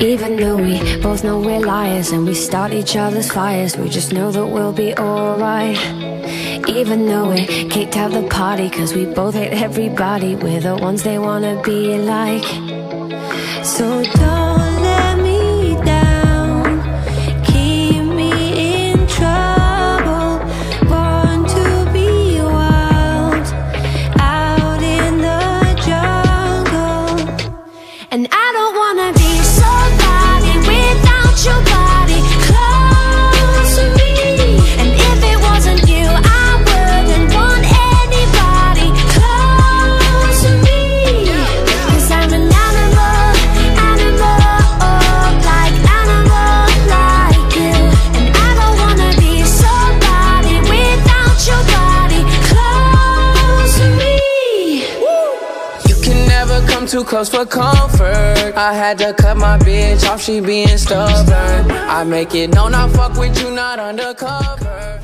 Even though we both know we're liars and we start each other's fires, we just know that we'll be alright. Even though we kicked out the party, cause we both hate everybody, we're the ones they wanna be like. So don't too close for comfort. I had to cut my bitch off, she being stubborn. I make it known I fuck with you, not undercover.